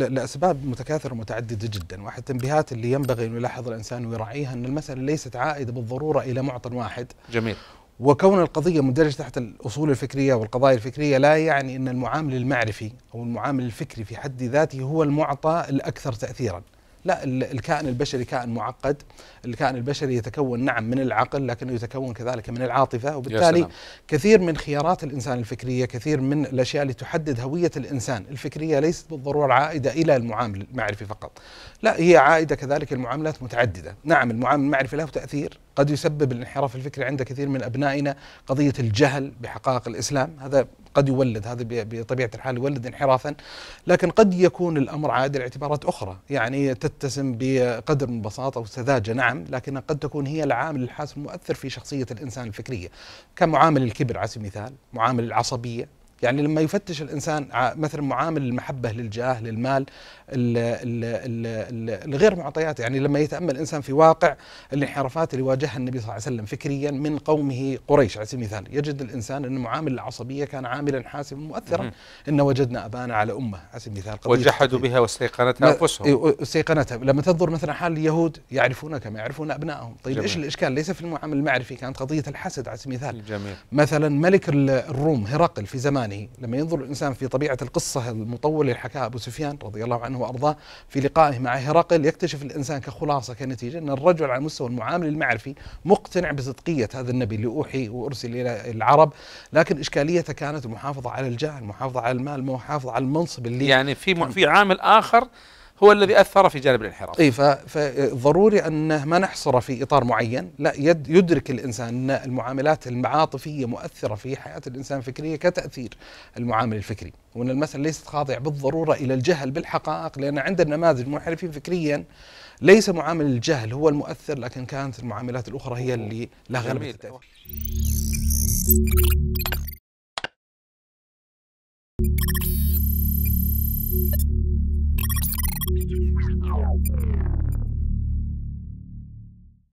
لأسباب متكاثرة ومتعددة جدا، واحد التنبيهات اللي ينبغي ان يلاحظ الإنسان ويراعيها إن المسألة ليست عائدة بالضرورة إلى معطى واحد. جميل. وكون القضية مندرجة تحت الأصول الفكرية والقضايا الفكرية لا يعني إن المعامل المعرفي أو المعامل الفكري في حد ذاته هو المعطى الأكثر تاثيرا. لا الكائن البشري كائن معقد. الكائن البشري يتكون نعم من العقل لكنه يتكون كذلك من العاطفة. وبالتالي كثير من خيارات الإنسان الفكرية كثير من الأشياء اللي تحدد هوية الإنسان الفكرية ليست بالضرورة عائدة إلى المعامل المعرفي فقط. لا هي عائدة كذلك المعاملات متعددة. نعم المعامل المعرفي له تأثير. قد يسبب الانحراف الفكري عند كثير من أبنائنا قضية الجهل بحقائق الإسلام. هذا قد يولد هذا بطبيعة الحال يولد انحرافا. لكن قد يكون الأمر عادل لاعتبارات أخرى. يعني تتسم بقدر من البساطة والسذاجة نعم لكن قد تكون هي العامل الحاسم المؤثر في شخصية الإنسان الفكرية. كمعامل الكبر على سبيل المثال معامل العصبية يعني لما يفتش الإنسان مثلا معامل المحبة للجاه للمال الغير معطيات. يعني لما يتأمل الإنسان في واقع الانحرافات اللي واجهها النبي صلى الله عليه وسلم فكريا من قومه قريش. على سبيل المثال يجد الإنسان إن معامل العصبيه كان عاملا حاسما مؤثرا إن وجدنا أبانا على أمة. على سبيل المثال وجحدوا بها واستيقنتها أنفسهم. استيقنتها لما تنظر مثلا حال اليهود يعرفون كما يعرفون أبنائهم. طيب جميل. إيش الإشكال؟ ليس في المعامل المعرفي كانت قضية الحسد. على سبيل المثال جميل. مثلا ملك الروم هرقل في زمانه زمانه لما ينظر الإنسان في طبيعة القصة المطولة اللي حكاها أبو سفيان رضي الله عنه وأرضاه في لقائه مع هرقل يكتشف الإنسان كخلاصة كنتيجة أن الرجل على مستوى المعامل المعرفي مقتنع بصدقية هذا النبي اللي أوحي وأرسل إلى العرب. لكن إشكاليته كانت المحافظة على الجاه المحافظة على المال المحافظة على المنصب اللي يعني في في عامل آخر هو الذي أثر في جانب الانحراف. إي فضروري أن ما نحصر في إطار معين، لا يدرك الإنسان أن المعاملات المعاطفية مؤثرة في حياة الإنسان الفكرية كتأثير المعامل الفكري، وأن المساله ليست خاضعه بالضرورة إلى الجهل بالحقائق لأن عندنا نماذج منحرفين فكريا ليس معامل الجهل هو المؤثر لكن كانت المعاملات الأخرى هي اللي لها غلبه Thank you.